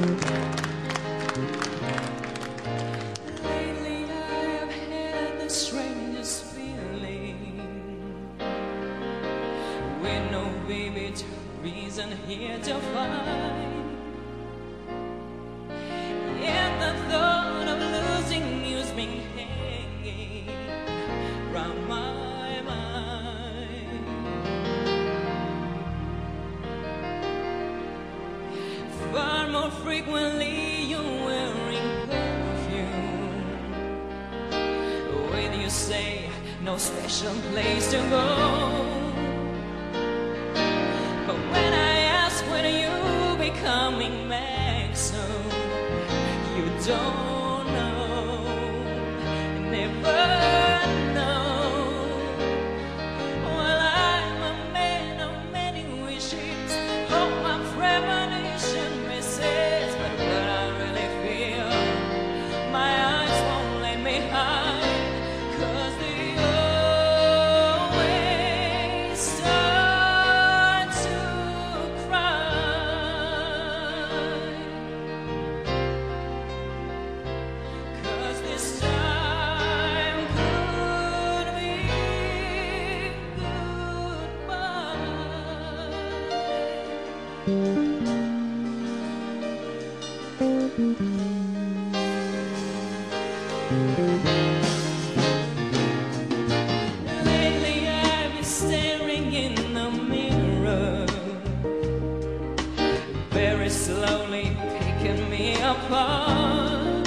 Lately I've had the strangest feeling With no reason here to find frequently you're wearing perfume. With you say no special place to go But when I ask when you be coming back soon You don't slowly picking me apart.